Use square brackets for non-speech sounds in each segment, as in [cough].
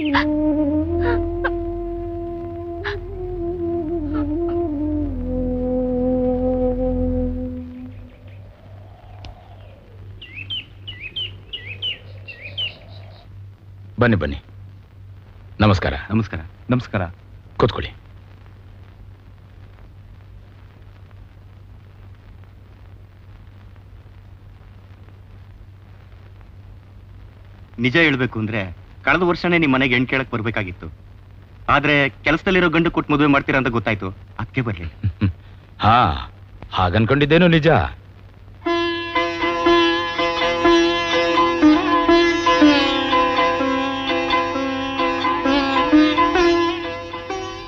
ಬನ್ನಿ ಬನ್ನಿ. ನಮಸ್ಕಾರ. ನಮಸ್ಕಾರ. ನಮಸ್ಕಾರ. ಕೂತ್ಕೊಳ್ಳಿ. ನಿಜ ಹೇಳ್ಬೇಕು ಅಂದ್ರೆ ಕಳೆದ ವರ್ಷನೇ ನಿಮ್ಮ ಮನೆಗೆ ಹೆಣ್ ಕೇಳಕ್ ಬರ್ಬೇಕಾಗಿತ್ತು. ಆದ್ರೆ ಕೆಲಸದಲ್ಲಿರೋ ಗಂಡು ಕೊಟ್ಟು ಮದುವೆ ಮಾಡ್ತೀರಾ ಅಂತ ಗೊತ್ತಾಯ್ತು. ಅದಕ್ಕೆ ಬರ್ಲಿಲ್ಲ. [laughs] ಹಾ, ಹಾಗನ್ಕೊಂಡಿದ್ದೇನು ನಿಜ?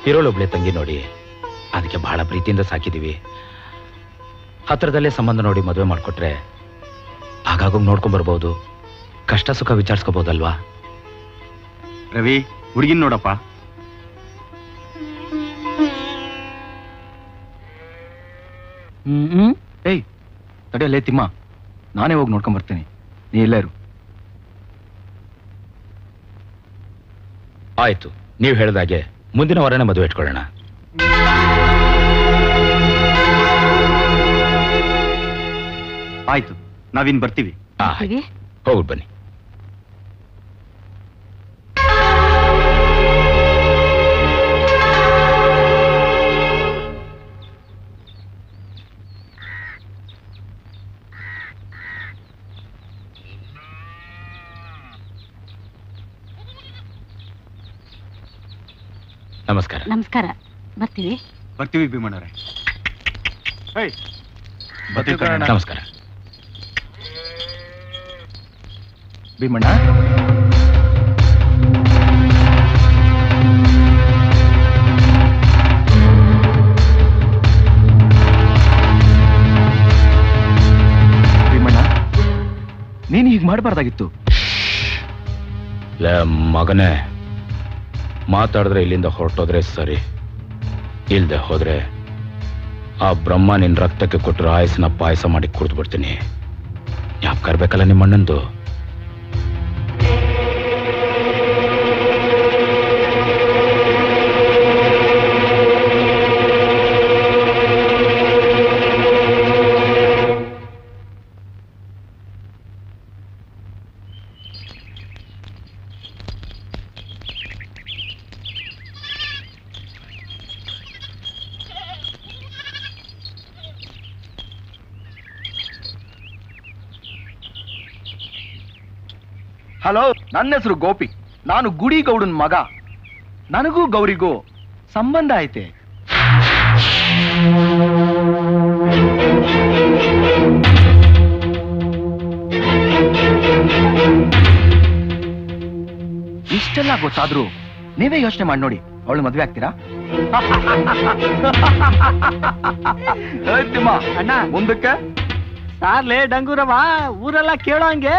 ಇರೋಳೊಬ್ಳೆ ತಂಗಿ ನೋಡಿ, ಅದಕ್ಕೆ ಬಹಳ ಪ್ರೀತಿಯಿಂದ ಸಾಕಿದೀವಿ. ಹತ್ರದಲ್ಲೇ ಸಂಬಂಧ ನೋಡಿ ಮದುವೆ ಮಾಡಿಕೊಟ್ರೆ ಆಗಾಗ ನೋಡ್ಕೊಂಡ್ ಬರ್ಬೋದು. ಕಷ್ಟ ಸುಖ ವಿಚಾರಿಸ್ಕೋಬಹುದಲ್ವಾ ರವಿ ಹುಡುಗಿನ್ ನೋಡಪ್ಪ. ಹ್ಮ್ ಏಯ್ ತಡೆಯಲ್ಲೇ ತಿಮ್ಮ. ನಾನೇ ಹೋಗಿ ನೋಡ್ಕೊಂಡ್ ಬರ್ತೀನಿ. ನೀ ಎಲ್ಲರು ಇರು. ಆಯ್ತು ನೀವು ಹೇಳಿದಾಗೆ ಮುಂದಿನ ವಾರನೇ ಮದುವೆ ಇಟ್ಕೊಳ್ಳೋಣ. ಆಯ್ತು ನಾವಿನ್ ಬರ್ತೀವಿ. ಹೋಗ್ಬಿಟ್ಟು ಬನ್ನಿ. ನಮಸ್ಕಾರ. ನಮಸ್ಕಾರ. ಬರ್ತೀವಿ? ಬರ್ತೀವಿ ಭೀಮಣ್ಣವ್ರೆ. ಬರ್ತೀವಿ ಕಣಣ್ಣ. ನಮಸ್ಕಾರ. ಭೀಮಣ್ಣ. ಭೀಮಣ್ಣ ನೀನು ಹೀಗೆ ಮಾಡಬಾರ್ದಾಗಿತ್ತು. ಲೇ ಮಗನೇ. ಮಾತಾಡಿದ್ರೆ ಇಲ್ಲಿಂದ ಹೊರಟೋದ್ರೆ ಸರಿ. ಇಲ್ಲದೆ ಹೋದರೆ ಆ ಬ್ರಹ್ಮ ನಿನ್ನ ರಕ್ತಕ್ಕೆ ಕೊಟ್ಟರು ಆಯಸ್ಸನ್ನ ಪಾಯಸ ಮಾಡಿ ಕುಡಿದು ಬಿಡ್ತೀನಿ. ಯಾಕೆ ಕರ್ಬೇಕಲ್ಲ ನಿಮ್ಮ ಹಲೋ ನನ್ನ ಹೆಸರು ಗೋಪಿ. ನಾನು ಗುಡಿ ಗೌಡನ್ ಮಗ. ನನಗೂ ಗೌರಿಗೂ ಸಂಬಂಧ ಐತೆ. ಇಷ್ಟೆಲ್ಲ ಗೊತ್ತಾದ್ರೂ ನೀವೇ ಯೋಚನೆ ಮಾಡಿ ನೋಡಿ. ಅವಳು ಮದ್ವೆ ಆಗ್ತೀರಾ? ತಿಮ್ಮ, ಅಣ್ಣ. ಮುಂದಕ್ಕೆ? ಸಾರ್ಲೆ ಡಂಗೂರವ ಊರೆಲ್ಲ ಕೇಳೋಂಗೆ